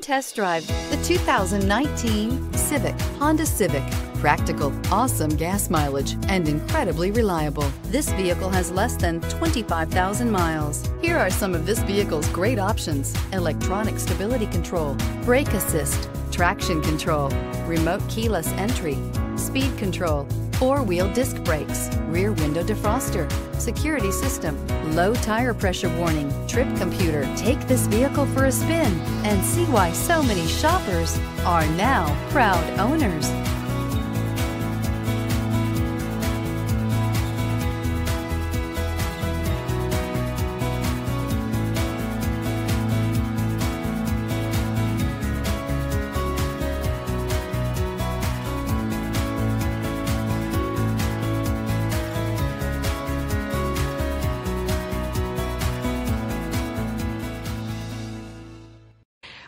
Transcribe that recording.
test drive the 2019 Civic, Honda Civic. Practical, awesome gas mileage, and incredibly reliable. This vehicle has less than 25,000 miles. Here are some of this vehicle's great options. Electronic stability control, brake assist, traction control, remote keyless entry, speed control, four-wheel disc brakes, rear window defroster, security system, low tire pressure warning, trip computer. Take this vehicle for a spin and see why so many shoppers are now proud owners.